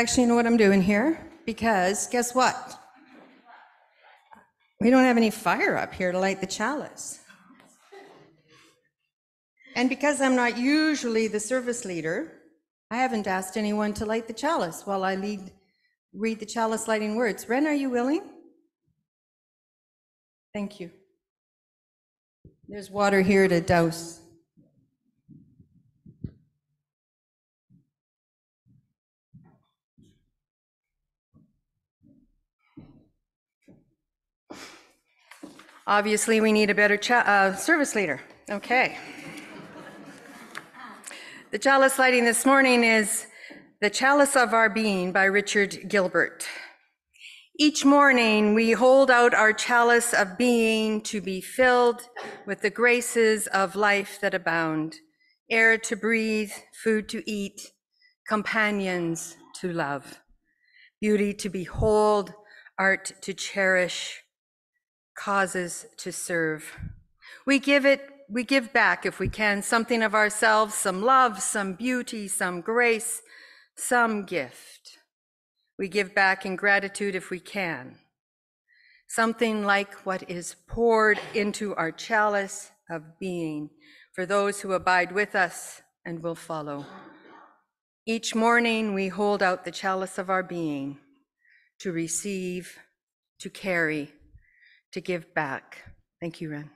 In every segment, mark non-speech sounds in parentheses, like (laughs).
Actually, know what I'm doing here? Because guess what? We don't have any fire up here to light the chalice. And because I'm not usually the service leader, I haven't asked anyone to light the chalice while I lead, read the chalice lighting words. Ren, are you willing? Thank you. There's water here to douse. Obviously, we need a better cha- uh, service leader. Okay. The chalice lighting this morning is The Chalice of Our Being by Richard Gilbert. Each morning, we hold out our chalice of being to be filled with the graces of life that abound air to breathe, food to eat, companions to love, beauty to behold, art to cherish, causes to serve. We give it, we give back if we can, something of ourselves, some love, some beauty, some grace, some gift. We give back in gratitude if we can. Something like what is poured into our chalice of being for those who abide with us and will follow. Each morning we hold out the chalice of our being to receive, to carry, to give back. Thank you, Ren.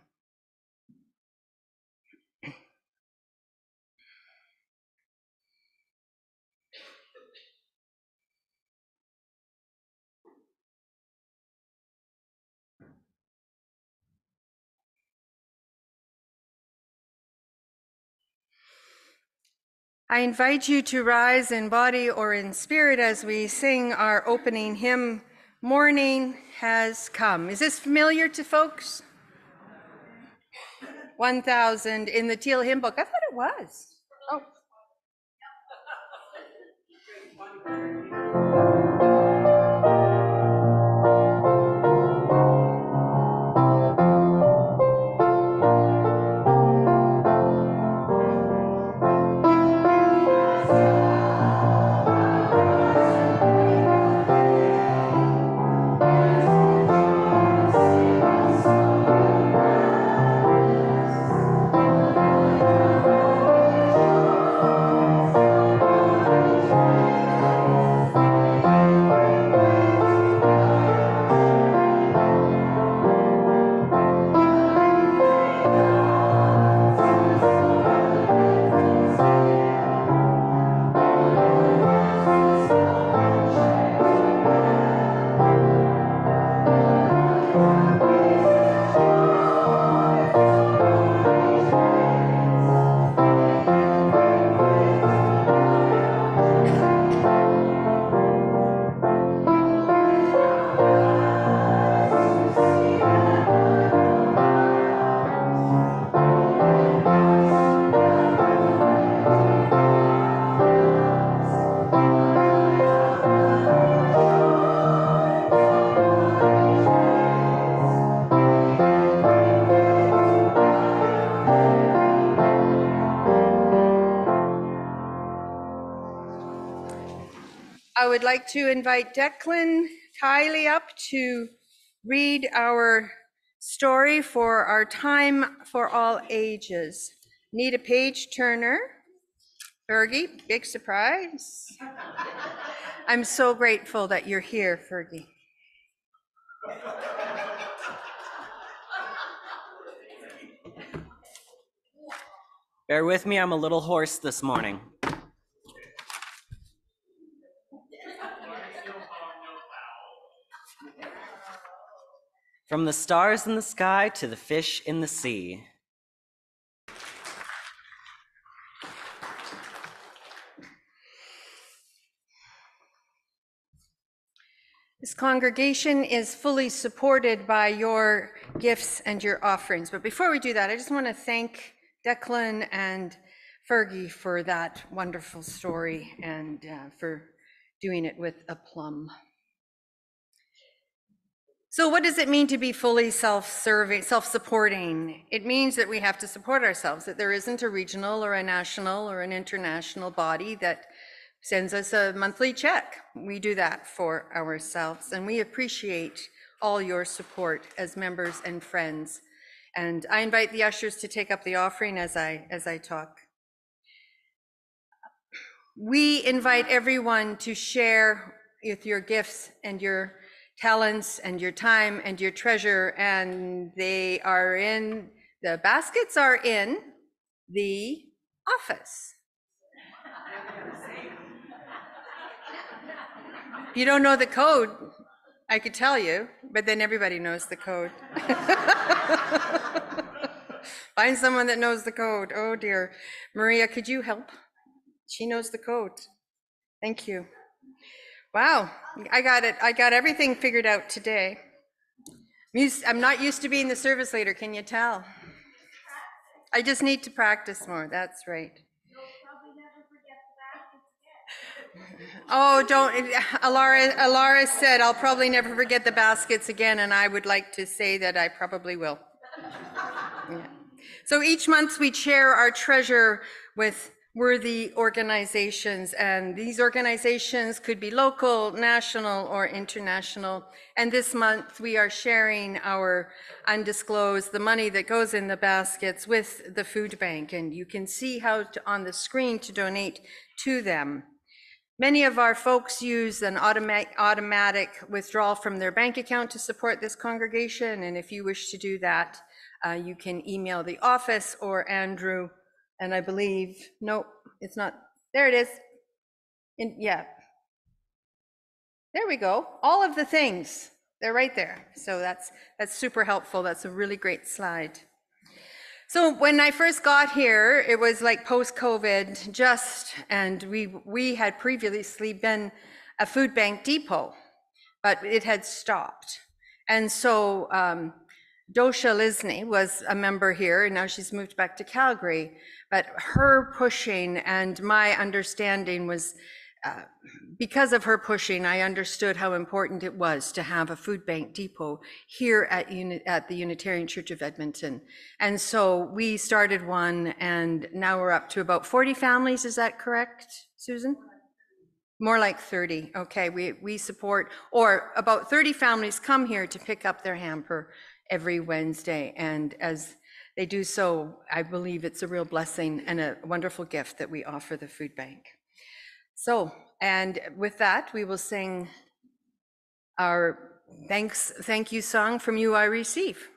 I invite you to rise in body or in spirit as we sing our opening hymn, Morning Has Come. Is this familiar to folks? 1000 in the Teal Hymn Book. I thought it was. Oh. I would like to invite Declan Kiley up to read our story for our time for all ages. Need a page turner. Fergie, big surprise. (laughs) I'm so grateful that you're here, Fergie. Bear with me, I'm a little hoarse this morning. From the stars in the sky to the fish in the sea. This congregation is fully supported by your gifts and your offerings. But before we do that, I just want to thank Declan and Fergie for that wonderful story and uh, for doing it with aplomb. So, what does it mean to be fully self serving, self supporting? It means that we have to support ourselves, that there isn't a regional or a national or an international body that sends us a monthly check. We do that for ourselves, and we appreciate all your support as members and friends. And I invite the ushers to take up the offering as I, as I talk. We invite everyone to share with your gifts and your talents and your time and your treasure, and they are in, the baskets are in the office. You don't know the code, I could tell you, but then everybody knows the code. (laughs) Find someone that knows the code. Oh dear. Maria, could you help? She knows the code. Thank you. Wow, I got it. I got everything figured out today. I'm not used to being the service leader, can you tell? I just need to practice more. That's right. Oh, don't, Ilara, Ilara said, I'll probably never forget the baskets again, and I would like to say that I probably will. Yeah. So each month we share our treasure with worthy organizations, and these organizations could be local, national, or international. And this month we are sharing our undisclosed, the money that goes in the baskets with the food bank, and you can see how to, on the screen to donate to them. Many of our folks use an automatic, automatic withdrawal from their bank account to support this congregation, and if you wish to do that, uh, you can email the office or Andrew, and I believe, no, it's not, there it is. In, yeah. There we go. All of the things, they're right there. So that's, that's super helpful. That's a really great slide. So when I first got here, it was like post-COVID just, and we, we had previously been a food bank depot, but it had stopped. And so um, Dosha Lisney was a member here, and now she's moved back to Calgary. But her pushing and my understanding was uh, because of her pushing, I understood how important it was to have a food bank depot here at, Uni- at the Unitarian Church of Edmonton. And so we started one, and now we're up to about 40 families. Is that correct, Susan? More like 30. Okay, we, we support, or about 30 families come here to pick up their hamper every Wednesday. And as they do so, I believe it's a real blessing and a wonderful gift that we offer the food bank. So, and with that, we will sing our thanks, thank you song from You I Receive.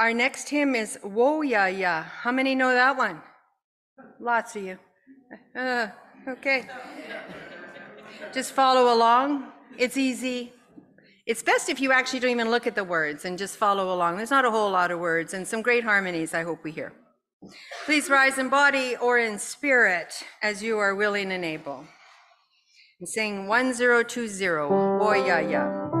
Our next hymn is Woyaya. How many know that one? Lots of you. Uh, okay. just follow along. It's easy. It's best if you actually don't even look at the words and just follow along. There's not a whole lot of words and some great harmonies I hope we hear. Please rise in body or in spirit as you are willing and able. And sing 1020, Woyaya.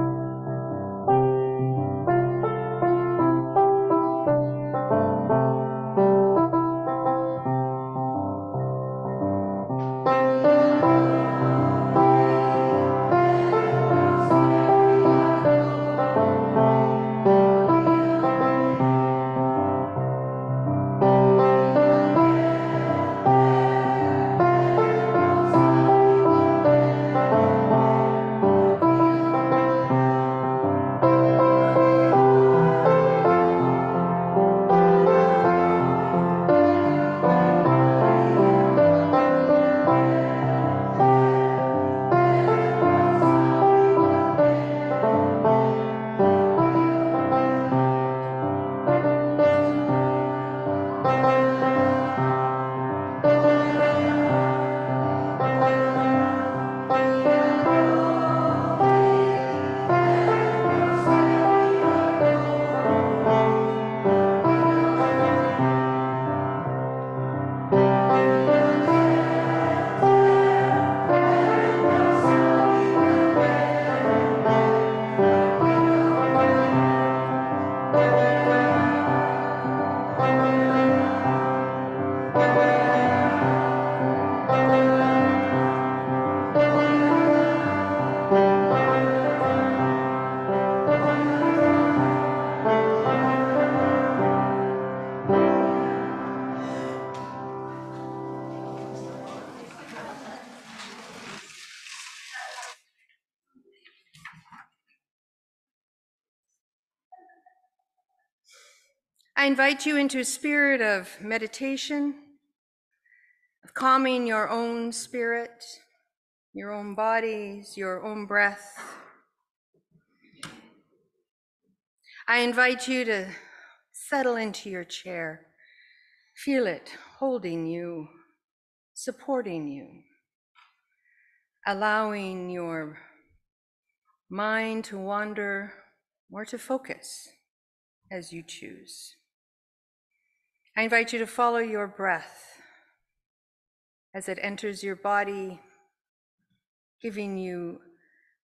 Invite you into a spirit of meditation, of calming your own spirit, your own bodies, your own breath. I invite you to settle into your chair, feel it holding you, supporting you, allowing your mind to wander or to focus as you choose. I invite you to follow your breath as it enters your body, giving you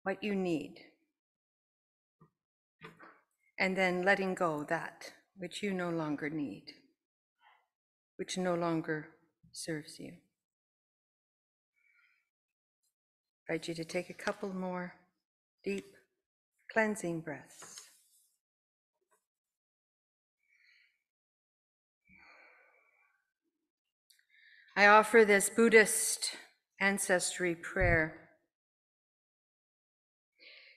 what you need, and then letting go that which you no longer need, which no longer serves you. I invite you to take a couple more deep cleansing breaths. I offer this Buddhist ancestry prayer.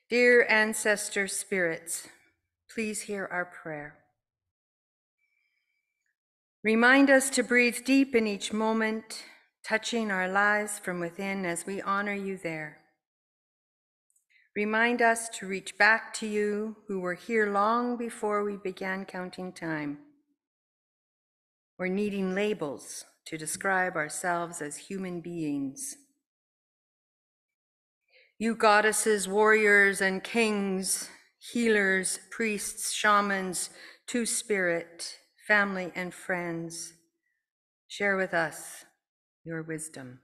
Dear ancestor spirits, please hear our prayer. Remind us to breathe deep in each moment, touching our lives from within as we honor you there. Remind us to reach back to you who were here long before we began counting time. Or needing labels to describe ourselves as human beings. You goddesses, warriors, and kings, healers, priests, shamans, two spirit, family, and friends, share with us your wisdom,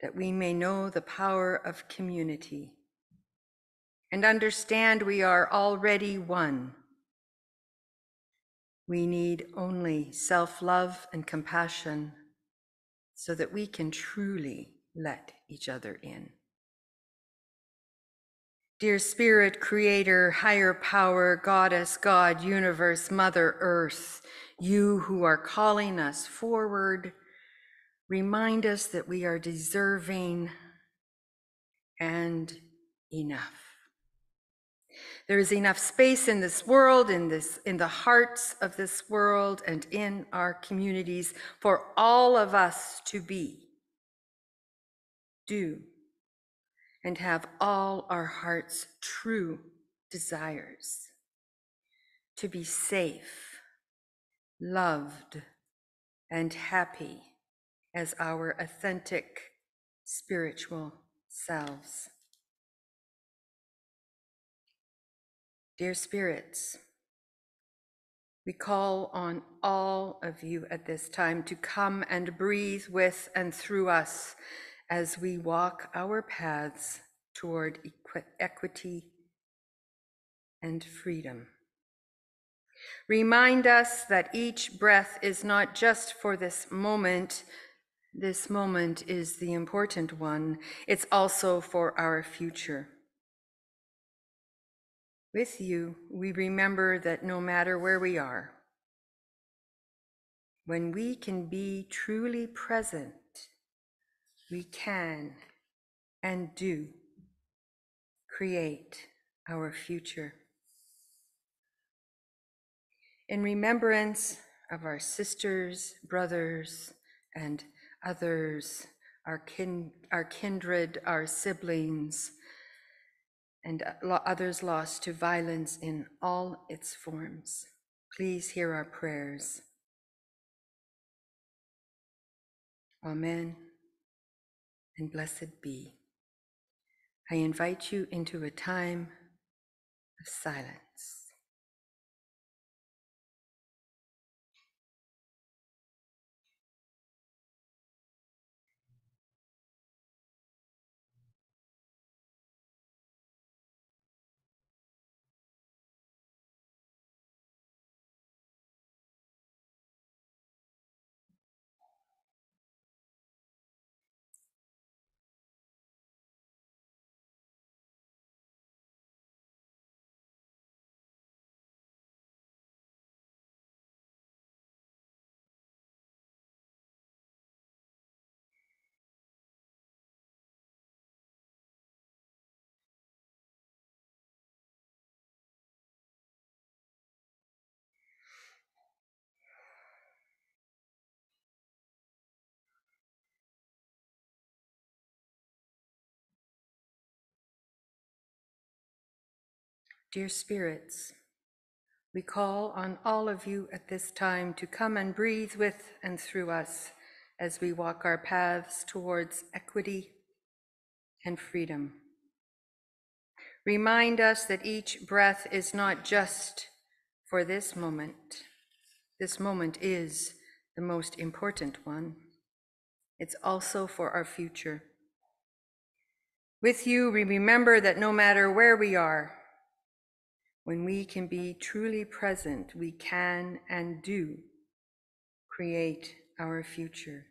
that we may know the power of community and understand we are already one. We need only self love and compassion so that we can truly let each other in. Dear Spirit, Creator, Higher Power, Goddess, God, Universe, Mother Earth, you who are calling us forward, remind us that we are deserving and enough. There is enough space in this world, in this in the hearts of this world and in our communities for all of us to be, do, and have all our hearts' true desires. To be safe, loved, and happy as our authentic spiritual selves. Dear spirits, we call on all of you at this time to come and breathe with and through us as we walk our paths toward equi- equity and freedom. Remind us that each breath is not just for this moment. This moment is the important one. It's also for our future. With you, we remember that no matter where we are, when we can be truly present, we can and do create our future. In remembrance of our sisters, brothers, and others, our, kin, our kindred, our siblings, and others lost to violence in all its forms. Please hear our prayers. Amen and blessed be. I invite you into a time of silence. Dear spirits, we call on all of you at this time to come and breathe with and through us as we walk our paths towards equity and freedom. Remind us that each breath is not just for this moment. This moment is the most important one. It's also for our future. With you, we remember that no matter where we are, when we can be truly present, we can and do create our future.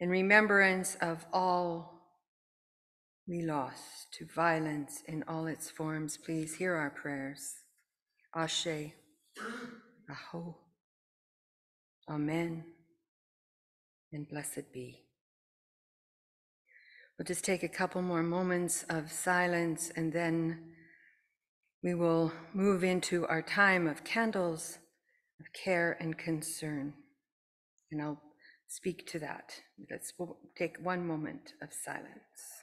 In remembrance of all we lost to violence in all its forms, please hear our prayers. Ashe, Aho, Amen, and blessed be. We'll just take a couple more moments of silence and then we will move into our time of candles, of care and concern. And I'll speak to that. Let's we'll take one moment of silence.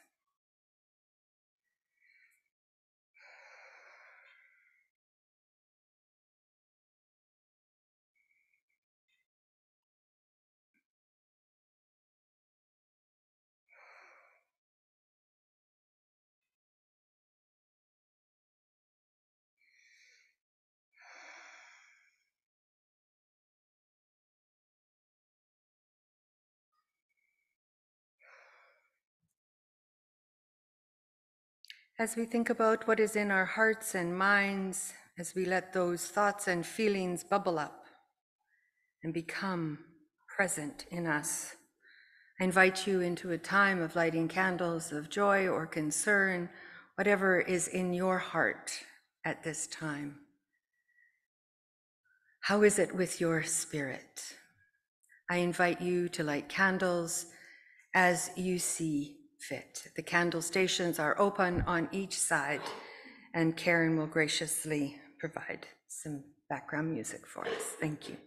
As we think about what is in our hearts and minds, as we let those thoughts and feelings bubble up and become present in us, I invite you into a time of lighting candles of joy or concern, whatever is in your heart at this time. How is it with your spirit? I invite you to light candles as you see fit. The candle stations are open on each side, and Karen will graciously provide some background music for us. Thank you.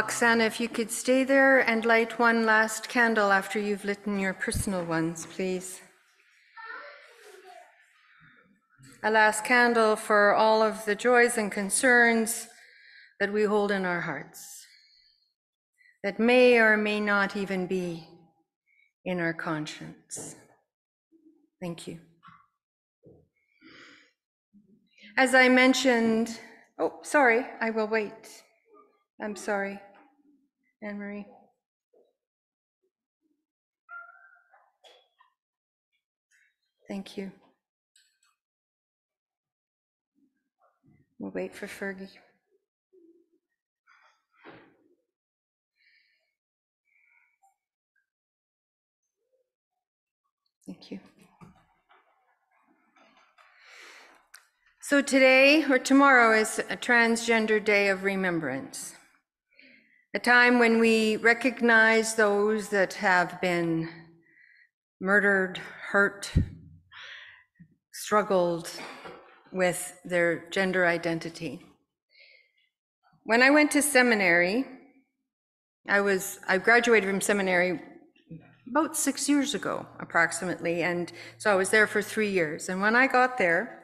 Oksana, if you could stay there and light one last candle after you've lit your personal ones, please. A last candle for all of the joys and concerns that we hold in our hearts, that may or may not even be in our conscience. Thank you. As I mentioned, oh, sorry, I will wait. I'm sorry, Anne Marie. Thank you. We'll wait for Fergie. Thank you. So today or tomorrow is a Transgender Day of Remembrance, a time when we recognize those that have been murdered, hurt, struggled with their gender identity. When I went to seminary, I was I graduated from seminary about 6 years ago approximately and so I was there for 3 years and when I got there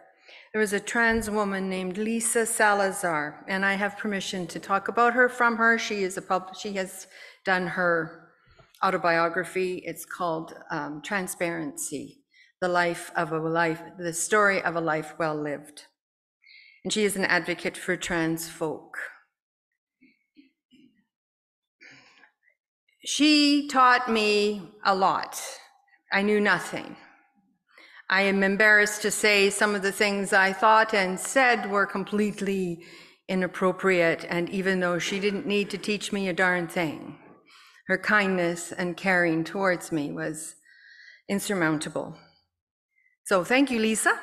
there was a trans woman named Lisa Salazar and I have permission to talk about her from her she is a pub she has done her autobiography it's called um, Transparency the life of a life, the story of a life well lived. And she is an advocate for trans folk. She taught me a lot. I knew nothing. I am embarrassed to say some of the things I thought and said were completely inappropriate, and even though she didn't need to teach me a darn thing, her kindness and caring towards me was insurmountable. So thank you, Lisa.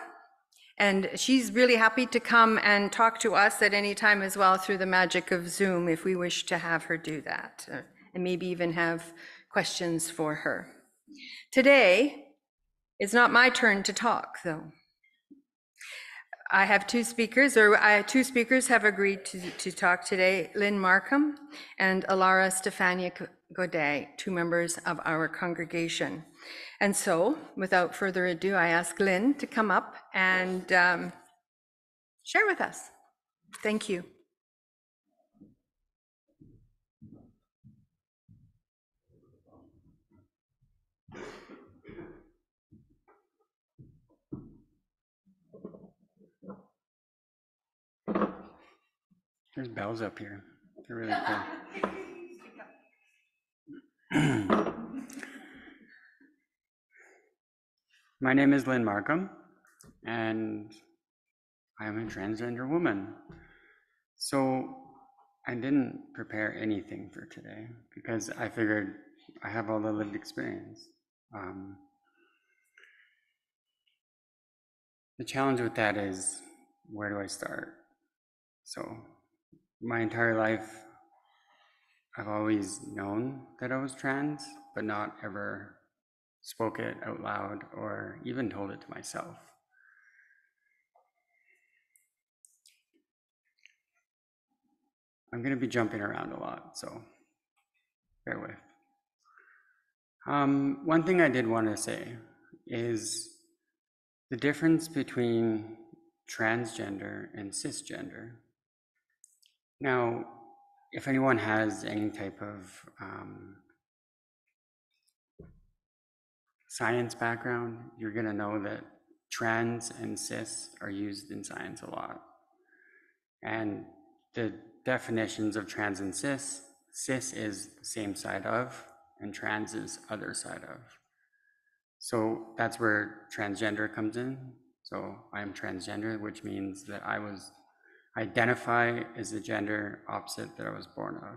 And she's really happy to come and talk to us at any time as well through the magic of Zoom if we wish to have her do that, uh, and maybe even have questions for her. Today, it's not my turn to talk, though. I have two speakers, or I, two speakers have agreed to, to talk today, Lyn Markham and Alara Stefania Godet, two members of our congregation. And so, without further ado, I ask Lyn to come up and um, share with us. Thank you. There's bells up here. They're really cool. (laughs) My name is Lyn Markham, and I am a transgender woman. So I didn't prepare anything for today because I figured I have all the lived experience. Um, the challenge with that is where do I start? So, my entire life, I've always known that I was trans, but not ever spoke it out loud, or even told it to myself. I'm going to be jumping around a lot, so bear with. Um, one thing I did want to say is the difference between transgender and cisgender. Now, if anyone has any type of um, science background, you're going to know that trans and cis are used in science a lot. And the definitions of trans and cis, cis is same side of, and trans is other side of. So that's where transgender comes in. So I'm transgender, which means that I was identify as the gender opposite that I was born of.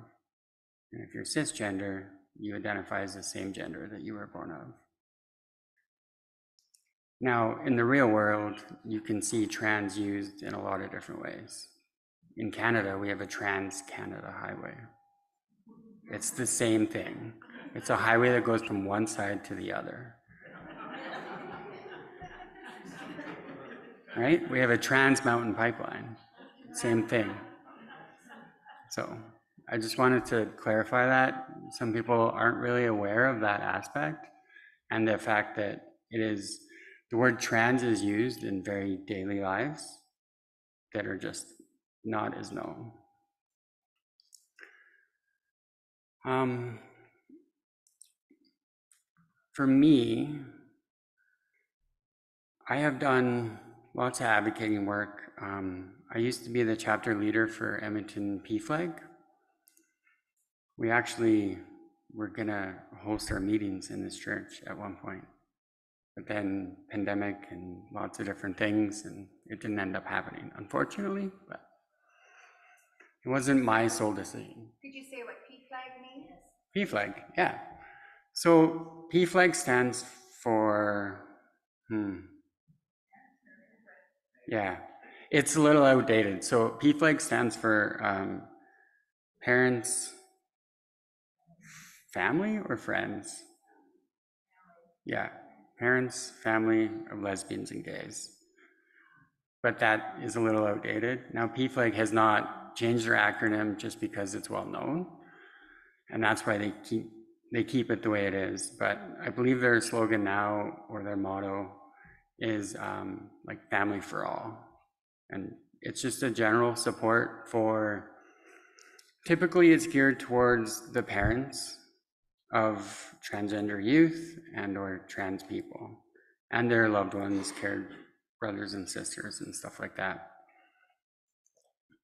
And if you're cisgender, you identify as the same gender that you were born of. Now, in the real world, you can see trans used in a lot of different ways. In Canada, we have a Trans Canada Highway. It's the same thing. It's a highway that goes from one side to the other. Right? We have a Trans Mountain Pipeline. Same thing. So, I just wanted to clarify that. Some people aren't really aware of that aspect and the fact that it is, the word trans is used in very daily lives that are just not as known. Um, for me, I have done lots of advocating work. Um, I used to be the chapter leader for Edmonton PFLAG. We actually were gonna host our meetings in this church at one point. But then pandemic and lots of different things, and it didn't end up happening, unfortunately, but it wasn't my sole decision. Could you say what P-flag means? PFLAG, yeah. So PFLAG stands for, hmm. Yeah, it's a little outdated. So PFLAG stands for um, parents, family, or friends? Yeah, parents, family of lesbians and gays. But that is a little outdated. Now, PFLAG has not changed their acronym just because it's well known and that's why they keep they keep it the way it is. But I believe their slogan now or their motto is um, like family for all, and it's just a general support for. Typically, it's geared towards the parents of transgender youth and or trans people and their loved ones, cared brothers and sisters and stuff like that.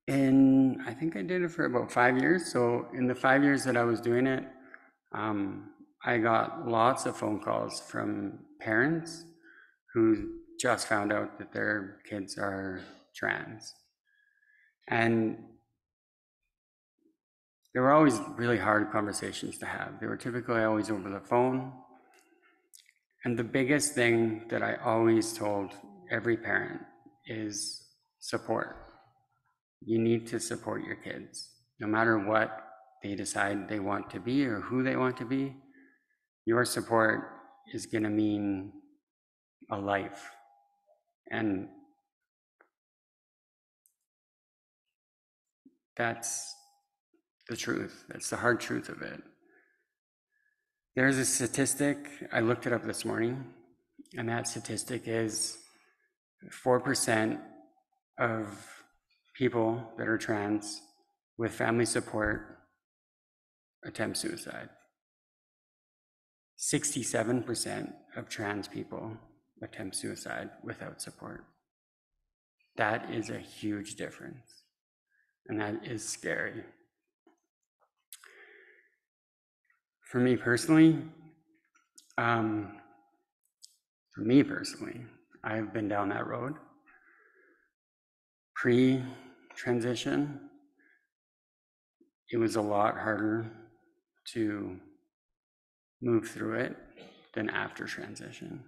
In, I think I did it for about five years. So in the five years that I was doing it, um, I got lots of phone calls from parents who just found out that their kids are trans. And they were always really hard conversations to have. They were typically always over the phone. And the biggest thing that I always told every parent is support you need to support your kids. No matter what they decide they want to be or who they want to be, your support is going to mean a life. And that's the truth. That's the hard truth of it. There's a statistic, I looked it up this morning, and that statistic is 4% of people that are trans with family support attempt suicide. 67% of trans people attempt suicide without support. That is a huge difference, and that is scary. For me personally, um, for me personally, I've been down that road pre transition, it was a lot harder to move through it than after transition.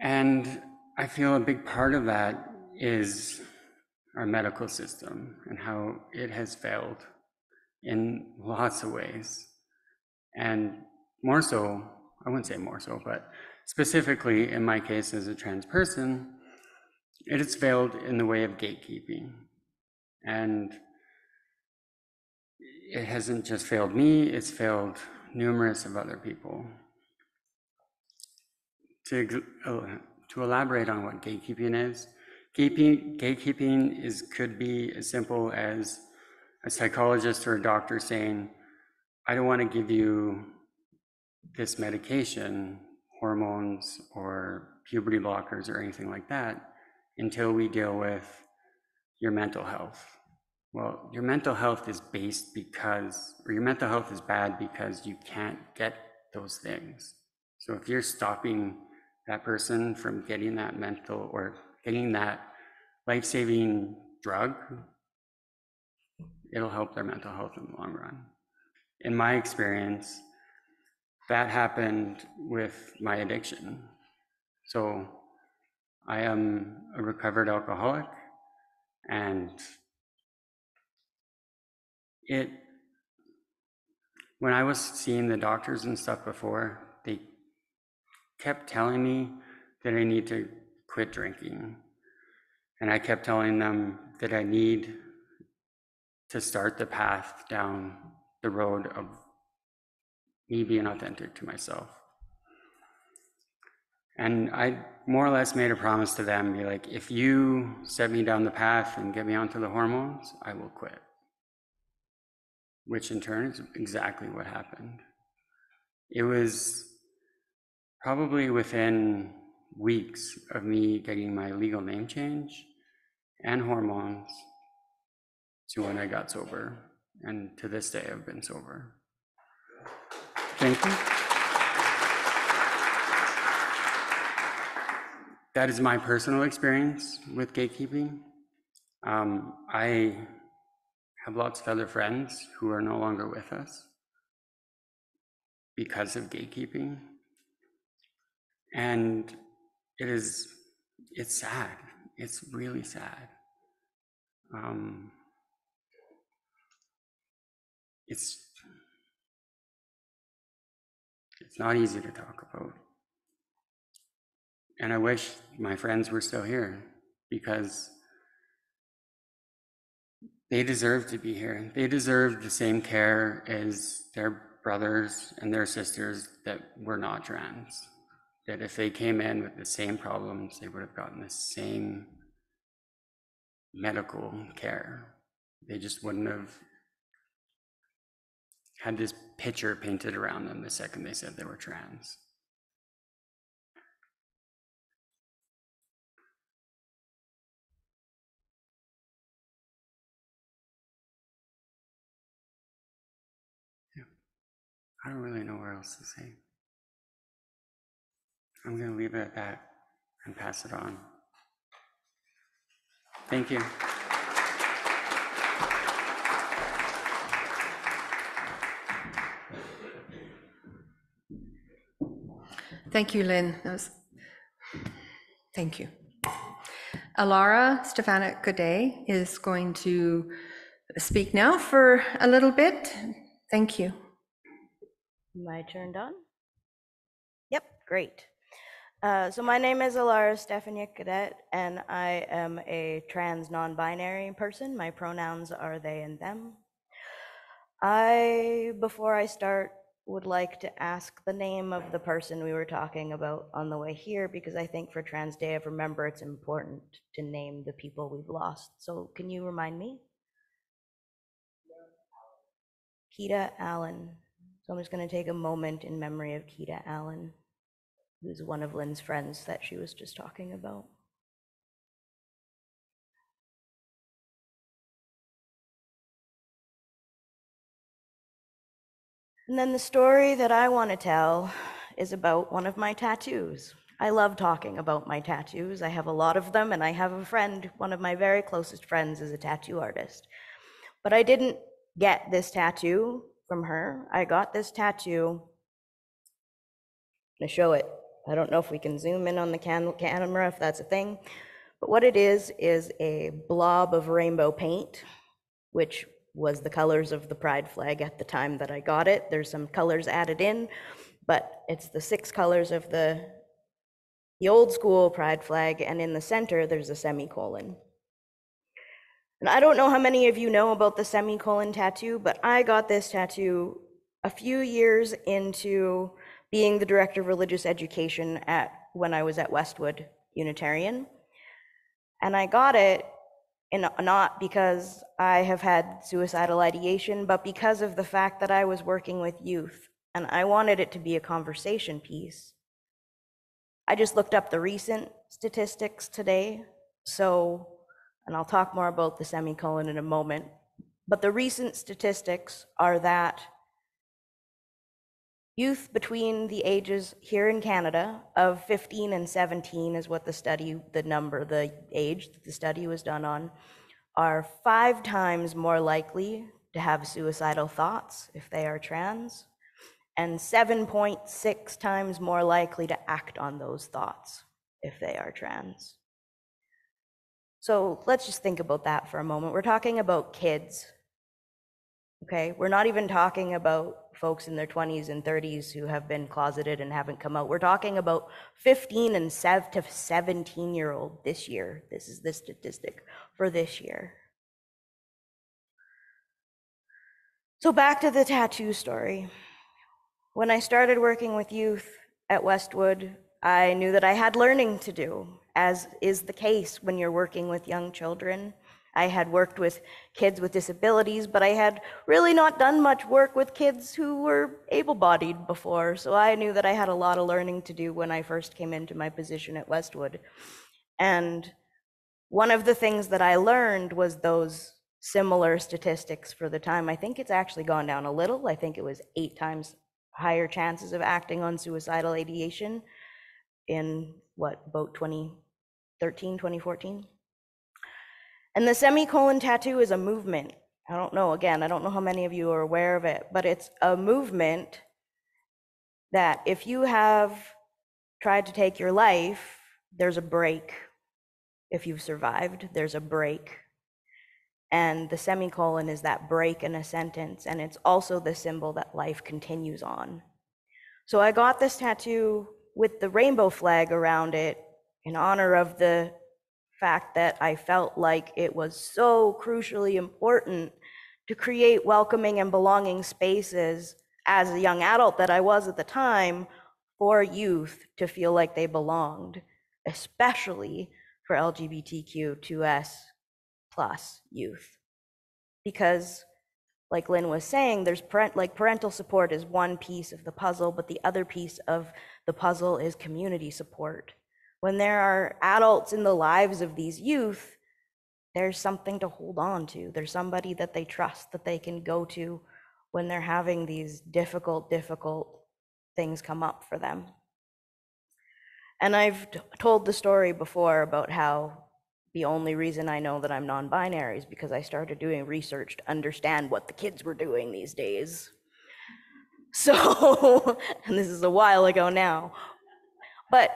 And I feel a big part of that is our medical system and how it has failed in lots of ways. And more so, I wouldn't say more so, but specifically in my case as a trans person, it has failed in the way of gatekeeping. And it hasn't just failed me, it's failed numerous of other people. To, uh, to elaborate on what gatekeeping is, gatekeeping, is, could be as simple as a psychologist or a doctor saying, I don't want to give you this medication, hormones, or puberty blockers, or anything like that until we deal with your mental health. Well, your mental health is based because, or your mental health is bad because you can't get those things. So if you're stopping that person from getting that mental or getting that life saving drug, it'll help their mental health in the long run. In my experience, that happened with my addiction. So I am a recovered alcoholic, and it, when I was seeing the doctors and stuff before, they kept telling me that I need to quit drinking. And I kept telling them that I need to start the path down the road of me being authentic to myself. And I more or less made a promise to them, be like, if you set me down the path and get me onto the hormones, I will quit. Which in turn is exactly what happened. It was probably within weeks of me getting my legal name change and hormones to when I got sober. And to this day, I've been sober. Thank you. That is my personal experience with gatekeeping. Um, I have lots of other friends who are no longer with us because of gatekeeping. And it is, it's sad. It's really sad. Um, it's it's not easy to talk about. And I wish my friends were still here because they deserve to be here. They deserve the same care as their brothers and their sisters that were not trans. That if they came in with the same problems, they would have gotten the same medical care. They just wouldn't have had this picture painted around them the second they said they were trans. Yeah. I don't really know what else to say. I'm going to leave it at that and pass it on. Thank you. Thank you, Lyn. That was, thank you. Ilara Stefaniuk-Gaudet is going to speak now for a little bit. Thank you. Am I turned on? Yep, great. Uh, so my name is Ilara Stefaniuk-Gaudet, and I am a trans non-binary person. My pronouns are they and them. I, before I start, would like to ask the name of the person we were talking about on the way here, because I think for Trans Day of Remember, it's important to name the people we've lost. So can you remind me? Keita Allen. So I'm just going to take a moment in memory of Keita Allen, who's one of Lyn's friends that she was just talking about. And then the story that I want to tell is about one of my tattoos. I love talking about my tattoos. I have a lot of them, and I have a friend, one of my very closest friends, is a tattoo artist. But I didn't get this tattoo from her. I got this tattoo. I'm gonna show it. I don't know if we can zoom in on the camera, if that's a thing. But what it is, is a blob of rainbow paint, which was the colors of the pride flag at the time that I got it. There's some colors added in, but it's the six colors of the, the old school pride flag, and in the center, there's a semicolon. And I don't know how many of you know about the semicolon tattoo, but I got this tattoo a few years into being the director of religious education at when I was at Westwood Unitarian. And I got it in, not because I have had suicidal ideation, but because of the fact that I was working with youth and I wanted it to be a conversation piece. I just looked up the recent statistics today. So, and I'll talk more about the semicolon in a moment, but the recent statistics are that Youth between the ages here in Canada of 15 and 17 is what the study, the number, the age that the study was done on, are five times more likely to have suicidal thoughts if they are trans, and 7.6 times more likely to act on those thoughts if they are trans. So let's just think about that for a moment. We're talking about kids Okay, we're not even talking about folks in their 20s and 30s who have been closeted and haven't come out. We're talking about 15 and 7 to 17 year old this year. This is the statistic for this year. So back to the tattoo story. When I started working with youth at Westwood, I knew that I had learning to do, as is the case when you're working with young children. I had worked with kids with disabilities, but I had really not done much work with kids who were able bodied before. So I knew that I had a lot of learning to do when I first came into my position at Westwood. And one of the things that I learned was those similar statistics for the time. I think it's actually gone down a little. I think it was eight times higher chances of acting on suicidal ideation in what, about 2013, 2014? And the semicolon tattoo is a movement. I don't know, again, I don't know how many of you are aware of it, but it's a movement that if you have tried to take your life, there's a break. If you've survived, there's a break. And the semicolon is that break in a sentence, and it's also the symbol that life continues on. So I got this tattoo with the rainbow flag around it in honor of the fact that I felt like it was so crucially important to create welcoming and belonging spaces as a young adult that I was at the time for youth to feel like they belonged, especially for LGBTQ2S plus youth. Because like Lyn was saying, there's parent, like parental support is one piece of the puzzle, but the other piece of the puzzle is community support. When there are adults in the lives of these youth, there's something to hold on to. There's somebody that they trust that they can go to when they're having these difficult, difficult things come up for them. And I've t- told the story before about how the only reason I know that I'm non binary is because I started doing research to understand what the kids were doing these days. So, (laughs) and this is a while ago now. But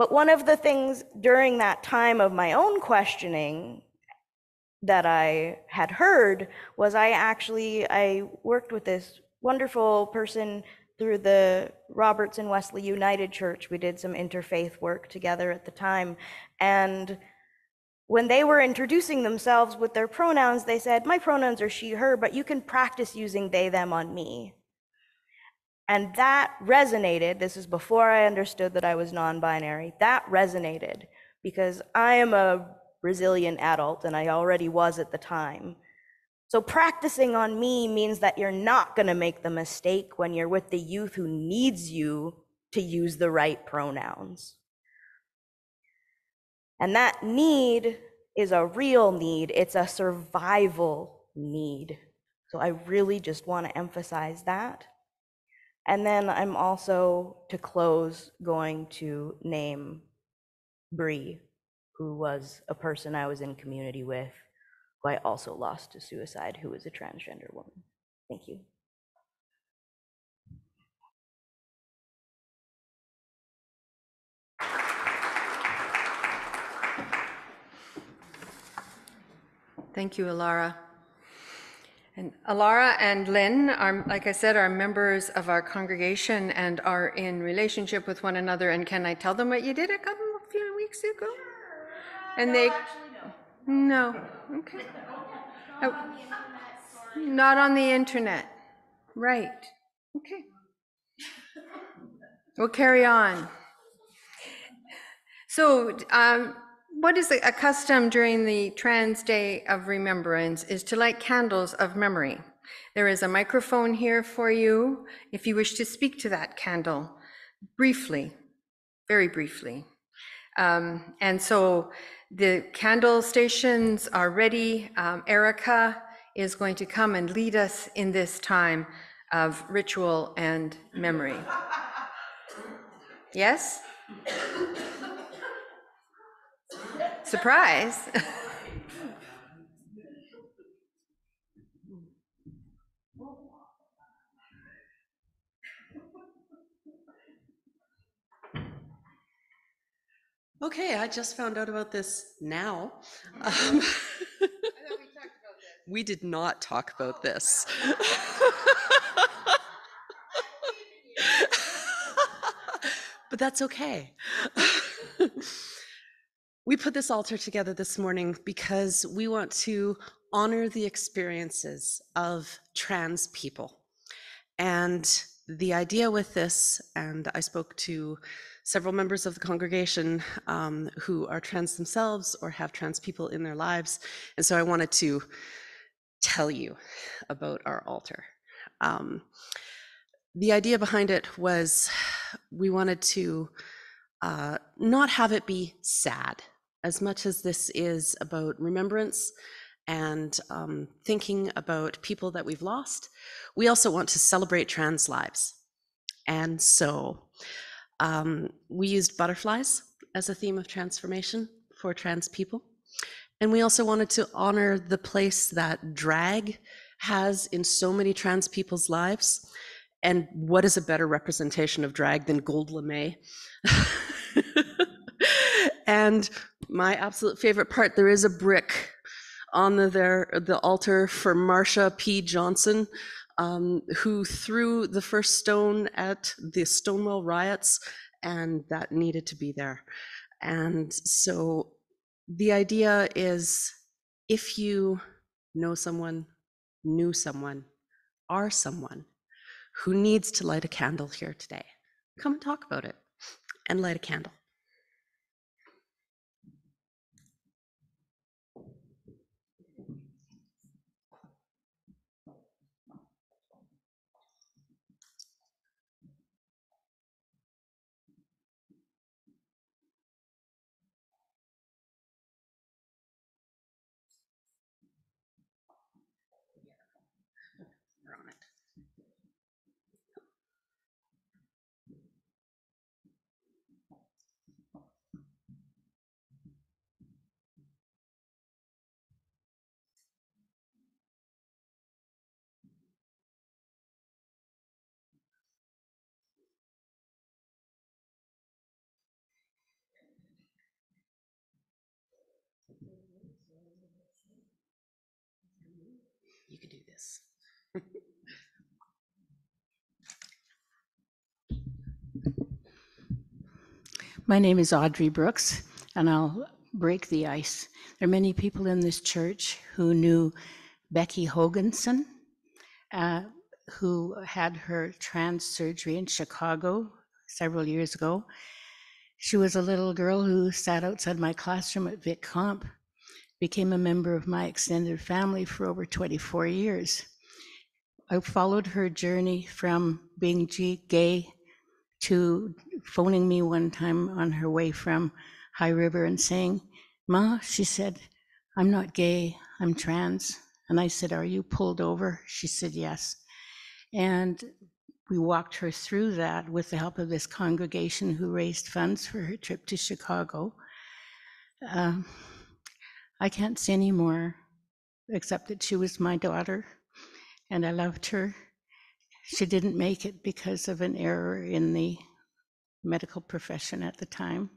but one of the things during that time of my own questioning that I had heard was I actually I worked with this wonderful person through the Robertson Wesley United Church. We did some interfaith work together at the time and when they were introducing themselves with their pronouns, they said, My pronouns are she, her, but you can practice using they, them on me. And that resonated. This is before I understood that I was non binary. That resonated because I am a resilient adult and I already was at the time. So practicing on me means that you're not going to make the mistake when you're with the youth who needs you to use the right pronouns. And that need is a real need, it's a survival need. So I really just want to emphasize that. And then I'm also, to close, going to name Bree, who was a person I was in community with, who I also lost to suicide, who was a transgender woman. Thank you. Thank you, Ilara. And Ilara and Lyn are, like I said, are members of our congregation and are in relationship with one another. And can I tell them what you did a couple of few weeks ago? And they no, okay. Oh, Not on the internet, right? Okay. We'll carry on. So, um, what is a custom during the Trans Day of Remembrance is to light candles of memory. There is a microphone here for you if you wish to speak to that candle briefly, very briefly. Um, and so the candle stations are ready. Um, Erica is going to come and lead us in this time of ritual and memory. (laughs) Yes? (laughs) Surprise. (laughs) Okay, I just found out about this now. Um, (laughs) we did not talk about this. (laughs) but that's okay. We put this altar together this morning because we want to honor the experiences of trans people. And the idea with this, and I spoke to several members of the congregation um, who are trans themselves or have trans people in their lives. And so I wanted to tell you about our altar. Um, the idea behind it was we wanted to uh, not have it be sad as much as this is about remembrance and um, thinking about people that we've lost. We also want to celebrate trans lives. And so um, we used butterflies as a theme of transformation for trans people. And we also wanted to honor the place that drag has in so many trans people's lives. And what is a better representation of drag than Gold LeMay? (laughs) and my absolute favorite part there is a brick on the, there, the altar for Marsha P. Johnson, um, who threw the first stone at the Stonewall riots, and that needed to be there. And so the idea is if you know someone, knew someone, are someone who needs to light a candle here today, come and talk about it and light a candle. You could do this. My name is Audrey Brooks, and I'll break the ice. There are many people in this church who knew Becky Hoganson, uh, who had her trans surgery in Chicago several years ago. She was a little girl who sat outside my classroom at Vic Comp, became a member of my extended family for over 24 years. I followed her journey from being gay to phoning me one time on her way from High River and saying, Ma, she said, I'm not gay, I'm trans. And I said, Are you pulled over? She said, Yes. And we walked her through that with the help of this congregation who raised funds for her trip to Chicago. Um, I can't say any more except that she was my daughter and I loved her. She didn't make it because of an error in the medical profession at the time.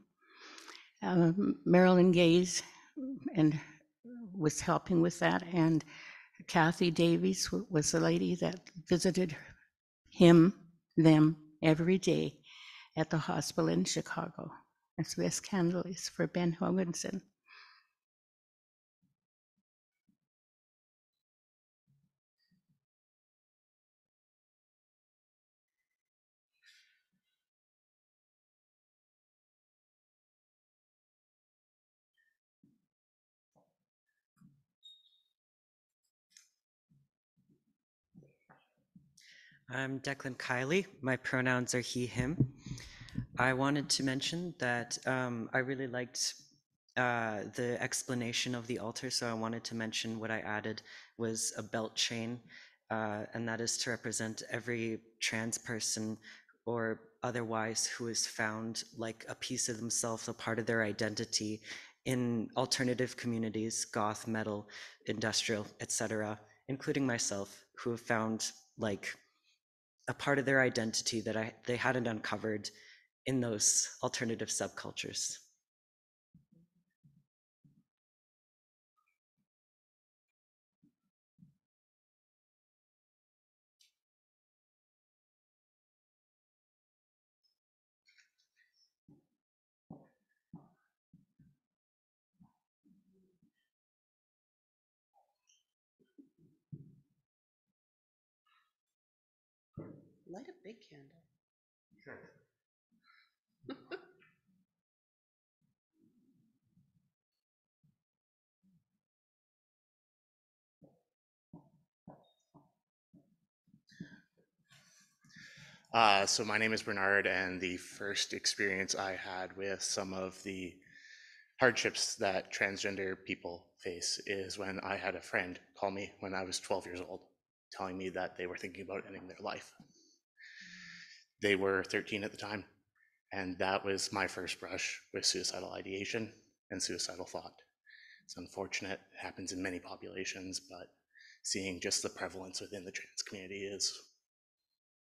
Um, Marilyn Gaze and was helping with that, and Kathy Davies was the lady that visited him, them every day at the hospital in Chicago. And so this candle is for Ben Hoganson. I'm Declan Kiley. My pronouns are he, him. I wanted to mention that um, I really liked uh, the explanation of the altar, so I wanted to mention what I added was a belt chain, uh, and that is to represent every trans person or otherwise who has found like a piece of themselves, a part of their identity in alternative communities, goth, metal, industrial, etc., including myself, who have found like a part of their identity that I, they hadn't uncovered in those alternative subcultures. Light a big candle. (laughs) Uh, so my name is Bernard, and the first experience I had with some of the hardships that transgender people face is when I had a friend call me when I was 12 years old, telling me that they were thinking about ending their life. They were 13 at the time, and that was my first brush with suicidal ideation and suicidal thought. It's unfortunate, it happens in many populations, but seeing just the prevalence within the trans community is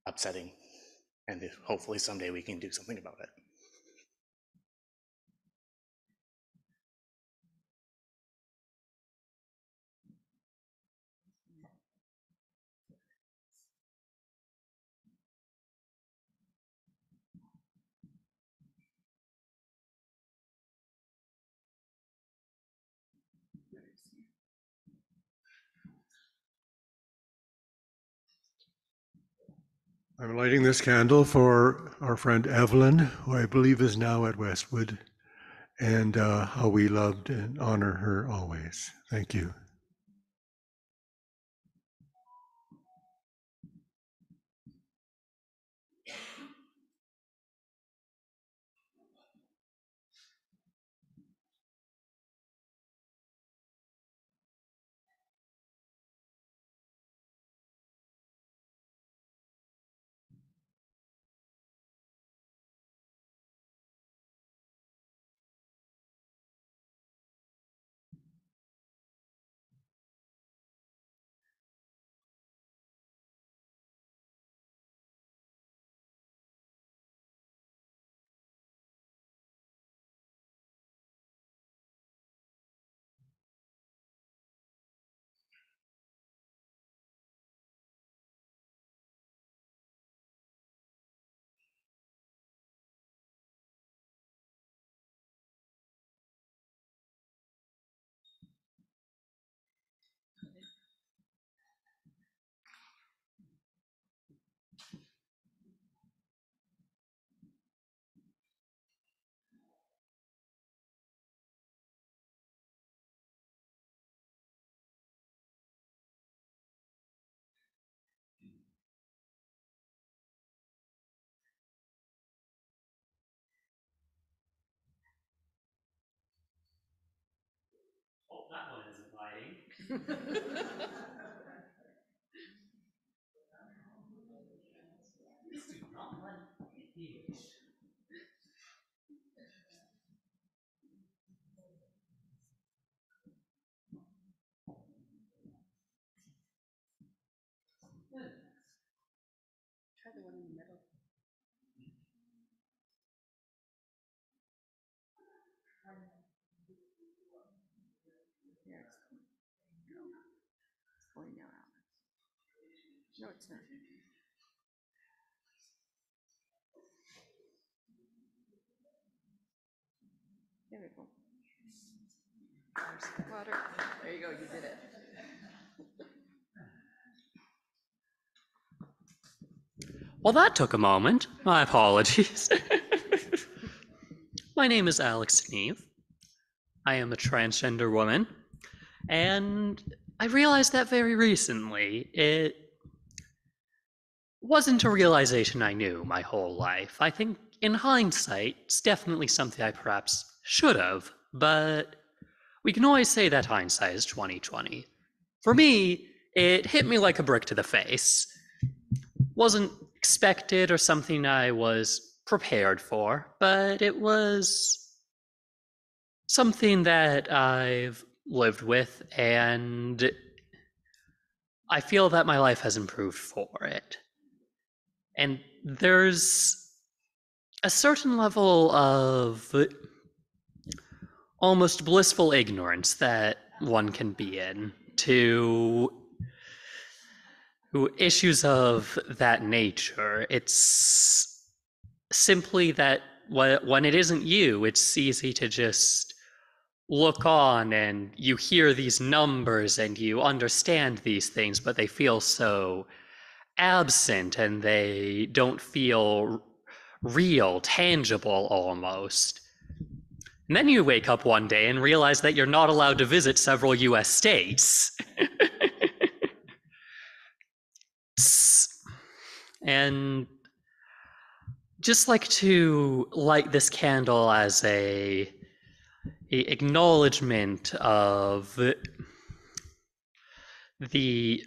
upsetting. And hopefully someday we can do something about it. I'm lighting this candle for our friend Evelyn, who I believe is now at Westwood, and uh, how we loved and honor her always. Thank you. Try (laughs) (laughs) Water. There you go, you did it. Well, that took a moment. My apologies. (laughs) My name is Alex Neve. I am a transgender woman. And I realized that very recently. It wasn't a realization I knew my whole life. I think, in hindsight, it's definitely something I perhaps should have, but we can always say that hindsight is 2020. For me, it hit me like a brick to the face wasn't expected or something I was prepared for, but it was something that I've lived with, and I feel that my life has improved for it. And there's a certain level of almost blissful ignorance that one can be in to issues of that nature. It's simply that when it isn't you, it's easy to just look on and you hear these numbers and you understand these things, but they feel so absent and they don't feel real, tangible almost. And then you wake up one day and realize that you're not allowed to visit several US states. (laughs) and just like to light this candle as a, a acknowledgement of the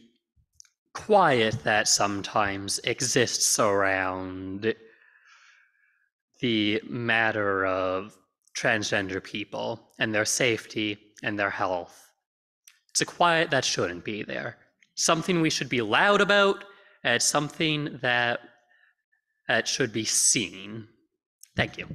quiet that sometimes exists around the matter of transgender people and their safety and their health. It's a quiet that shouldn't be there. Something we should be loud about, and it's something that, that should be seen. Thank you.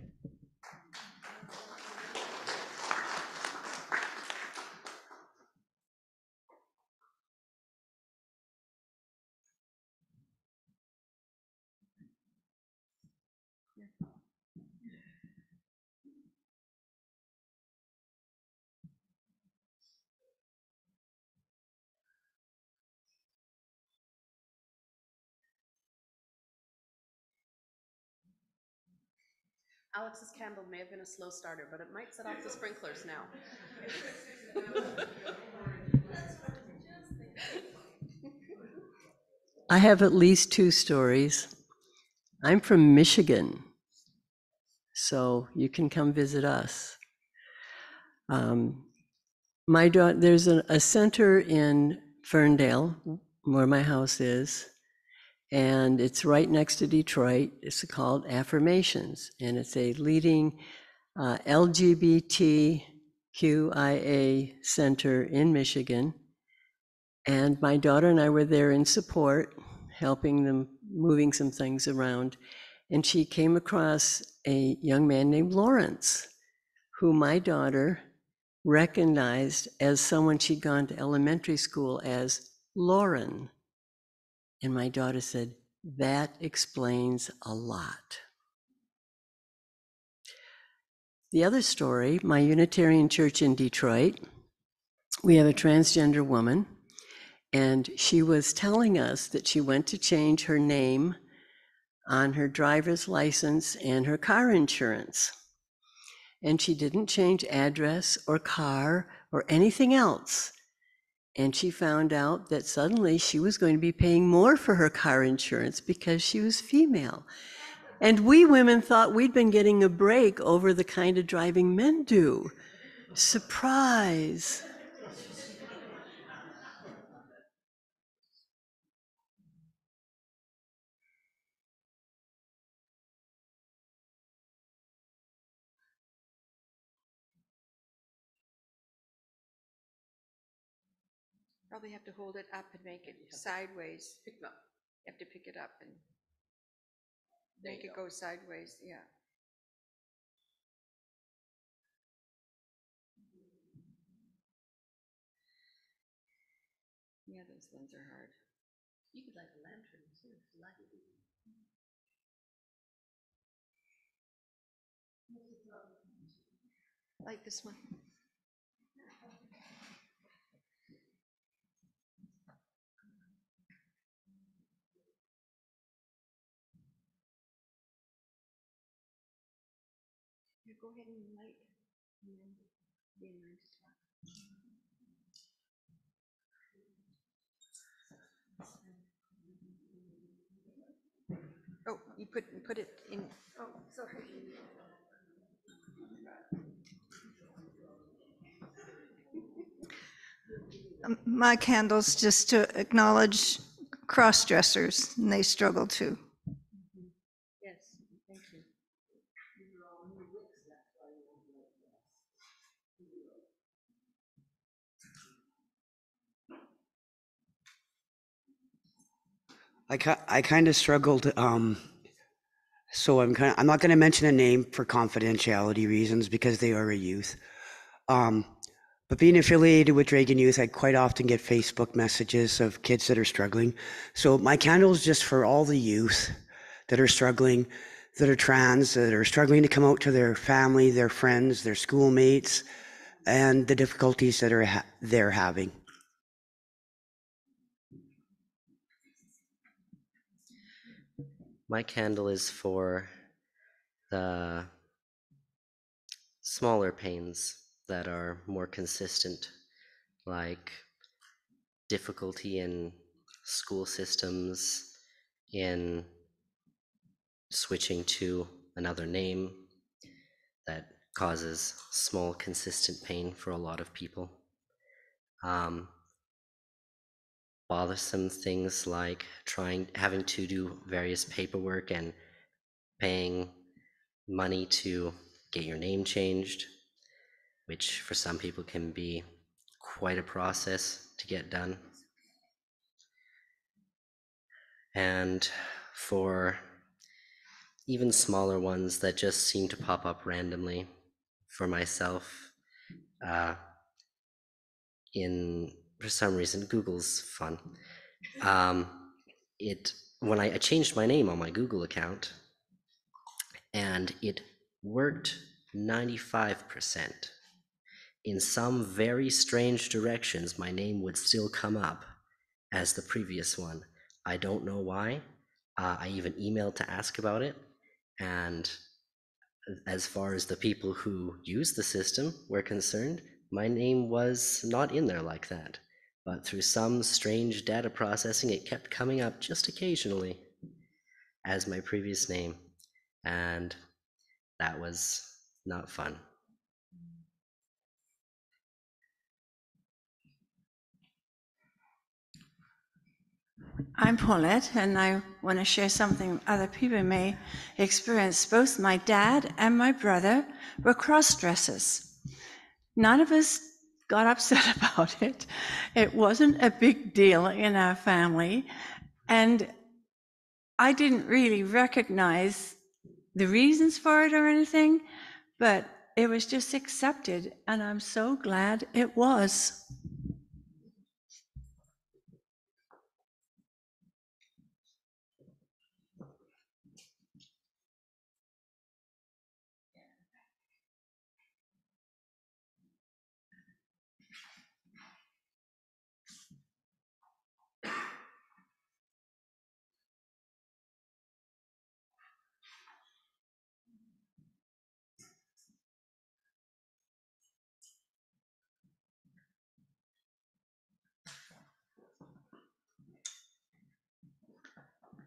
Alex's candle may have been a slow starter, but it might set off the sprinklers now. I have at least two stories. I'm from Michigan, so you can come visit us. Um, my daughter, there's a, a center in Ferndale where my house is, and it's right next to Detroit. It's called Affirmations, and it's a leading uh, LGBTQIA center in Michigan. And my daughter and I were there in support, helping them moving some things around. And she came across a young man named Lawrence, who my daughter recognized as someone she'd gone to elementary school as Lauren. And my daughter said, That explains a lot. The other story, my Unitarian church in Detroit, we have a transgender woman, and she was telling us that she went to change her name on her driver's license and her car insurance. And she didn't change address or car or anything else. And she found out that suddenly she was going to be paying more for her car insurance because she was female. And we women thought we'd been getting a break over the kind of driving men do. Surprise. Probably have to hold it up and make it sideways. Pick up. You have to pick it up and There make you it go sideways, yeah. Yeah, those ones are hard. You could light a lantern too. Light it. Like this one. Yeah, go ahead and light. and then be in line talk. Oh, you put, put it in, oh, sorry. Um, My candle's just to acknowledge cross-dressers, and they struggle too. Yes, thank you. I, I kind of struggled. Um, so I'm kind of, I'm not going to mention a name for confidentiality reasons because they are a youth. Um, but being affiliated with Dragon Youth, I quite often get Facebook messages of kids that are struggling. So my candle is just for all the youth that are struggling, that are trans, that are struggling to come out to their family, their friends, their schoolmates, and the difficulties that are ha- they're having. My candle is for the smaller pains that are more consistent, like difficulty in school systems, in switching to another name that causes small, consistent pain for a lot of people. Um, bothersome things like trying, having to do various paperwork and paying money to get your name changed, which for some people can be quite a process to get done. And for even smaller ones that just seem to pop up randomly for myself uh, in for some reason google's fun. Um, it when I, I changed my name on my google account and it worked 95% in some very strange directions my name would still come up as the previous one. I don't know why. Uh, i even emailed to ask about it and as far as the people who use the system were concerned, my name was not in there like that. But through some strange data processing, it kept coming up just occasionally as my previous name. And that was not fun. I'm Paulette, and I want to share something other people may experience. Both my dad and my brother were cross dressers. None of us got upset (laughs) about it. It wasn't a big deal in our family. And I didn't really recognize the reasons for it or anything, but it was just accepted. And I'm so glad it was.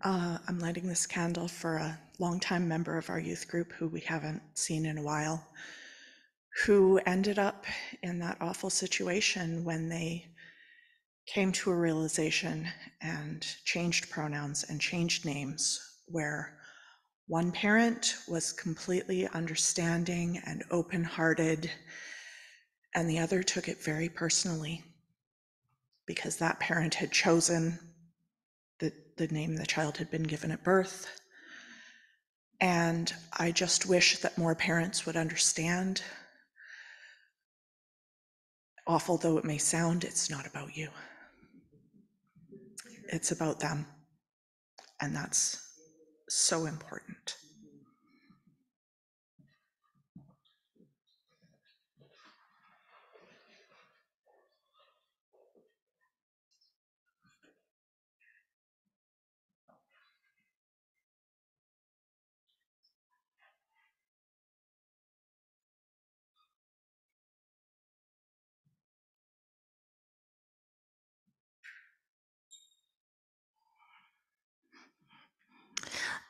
Uh, I'm lighting this candle for a longtime member of our youth group who we haven't seen in a while, who ended up in that awful situation when they came to a realization and changed pronouns and changed names, where one parent was completely understanding and open hearted, and the other took it very personally because that parent had chosen the, name the child had been given at birth. And I just wish that more parents would understand. Awful though it may sound, it's not about you, it's about them. And that's so important.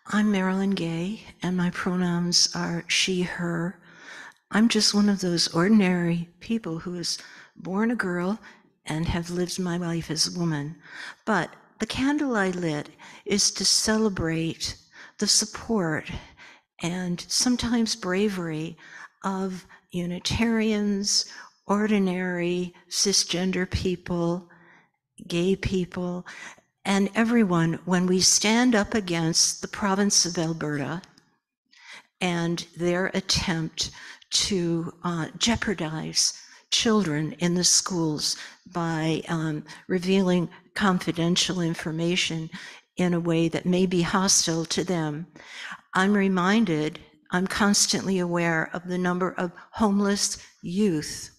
I'm Marilyn Gay, and my pronouns are she, her. I'm just one of those ordinary people who was born a girl and have lived my life as a woman. But the candle I lit is to celebrate the support and sometimes bravery of Unitarians, ordinary cisgender people, gay people, and everyone when we stand up against the province of Alberta and their attempt to uh, jeopardize children in the schools by um, revealing confidential information in a way that may be hostile to them. I'm reminded, I'm constantly aware of the number of homeless youth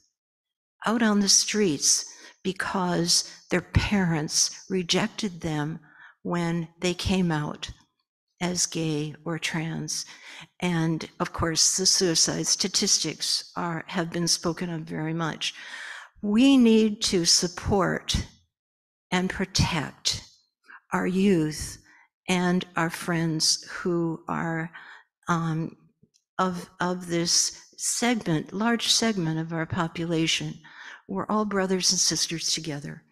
out on the streets because their parents rejected them when they came out. as gay or trans. And of course, the suicide statistics are, have been spoken of very much. We need to support and protect our youth and our friends who are um, of, of this segment, large segment of our population. We're all brothers and sisters together.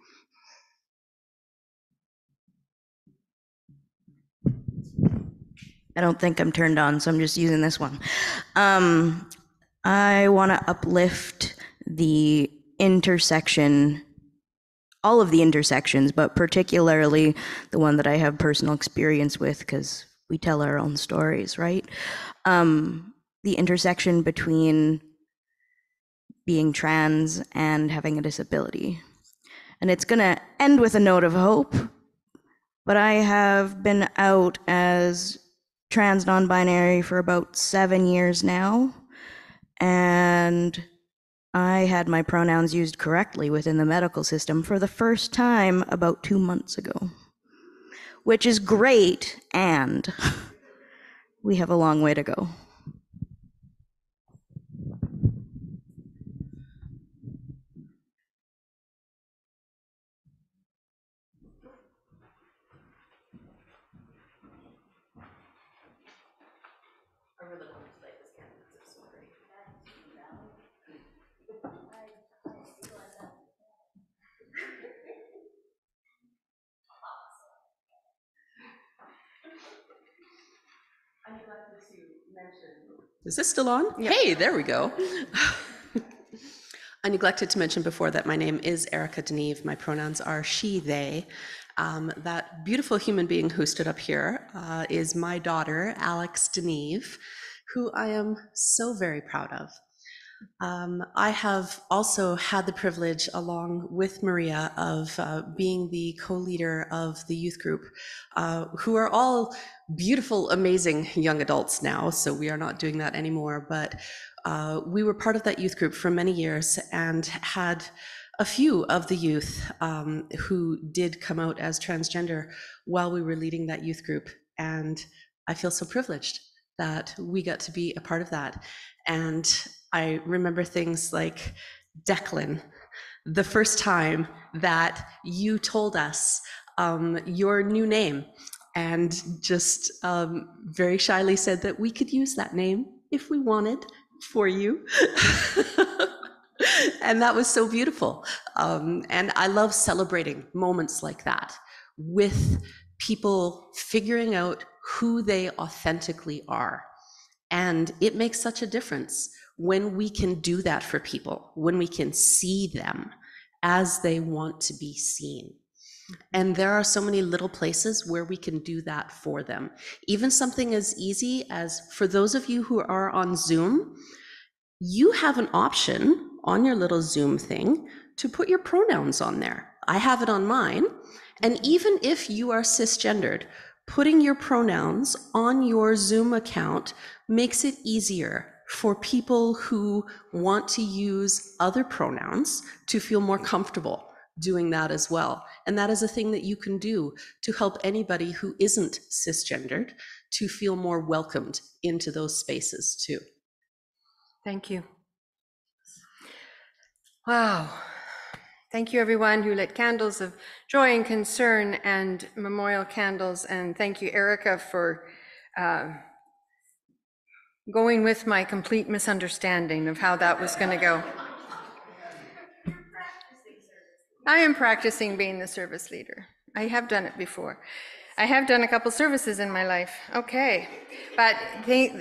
I don't think I'm turned on, so I'm just using this one. Um, I want to uplift the intersection, all of the intersections, but particularly the one that I have personal experience with because we tell our own stories, right? Um, the intersection between being trans and having a disability. And it's going to end with a note of hope, but I have been out as trans non binary for about seven years now. And I had my pronouns used correctly within the medical system for the first time about two months ago, which is great. And (laughs) we have a long way to go. Is this still on? Hey, there we go. (laughs) I neglected to mention before that my name is Erica Deneve. My pronouns are she, they. Um, that beautiful human being who stood up here uh, is my daughter, Alex Deneve, who I am so very proud of. Um, I have also had the privilege, along with Maria, of uh, being the co leader of the youth group, uh, who are all beautiful, amazing young adults now. So we are not doing that anymore. But uh, we were part of that youth group for many years and had a few of the youth um, who did come out as transgender while we were leading that youth group. And I feel so privileged that we got to be a part of that. And I remember things like Declan, the first time that you told us um, your new name and just um, very shyly said that we could use that name if we wanted for you. (laughs) and that was so beautiful. Um, and I love celebrating moments like that with people figuring out who they authentically are. And it makes such a difference when we can do that for people, when we can see them as they want to be seen. Mm-hmm. And there are so many little places where we can do that for them. Even something as easy as for those of you who are on Zoom, you have an option on your little Zoom thing to put your pronouns on there. I have it on mine. And even if you are cisgendered, putting your pronouns on your Zoom account makes it easier for people who want to use other pronouns to feel more comfortable doing that as well. And that is a thing that you can do to help anybody who isn't cisgendered to feel more welcomed into those spaces too. Thank you. Wow. Thank you, everyone who lit candles of joy and concern and memorial candles. And thank you, Erica, for uh, going with my complete misunderstanding of how that was going to go. I am practicing being the service leader. I have done it before. I have done a couple services in my life. Okay. But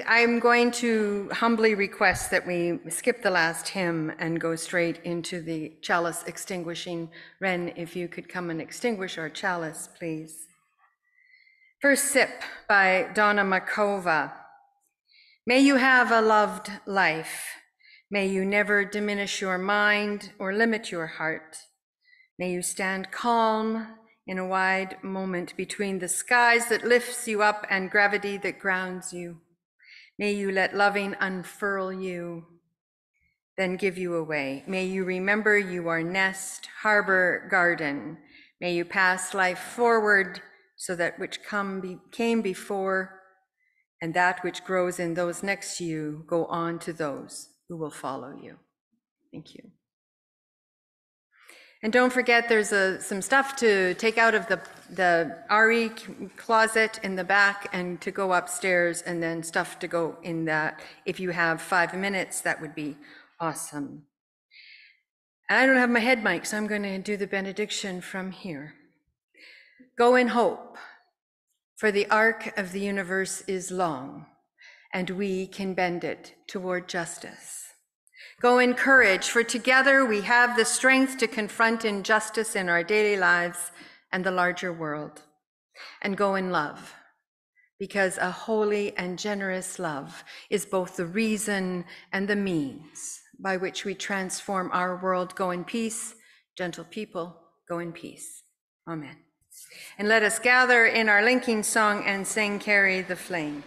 I'm going to humbly request that we skip the last hymn and go straight into the chalice extinguishing. Ren, if you could come and extinguish our chalice, please. First sip by Dawna Markova. May you have a loved life. May you never diminish your mind or limit your heart. May you stand calm in a wide moment between the skies that lifts you up and gravity that grounds you. May you let loving unfurl you, then give you away. May you remember you are nest, harbor, garden. May you pass life forward, so that which come be, came before and that which grows in those next to you go on to those who will follow you. Thank you. And don't forget, there's a, some stuff to take out of the, the RE closet in the back and to go upstairs, and then stuff to go in that. If you have five minutes, that would be awesome. I don't have my head mic, so I'm going to do the benediction from here. Go in hope, for the arc of the universe is long, and we can bend it toward justice. Go in courage, for together we have the strength to confront injustice in our daily lives and the larger world. And go in love, because a holy and generous love is both the reason and the means by which we transform our world. Go in peace, gentle people, go in peace. Amen. And let us gather in our linking song and sing Carry the Flame.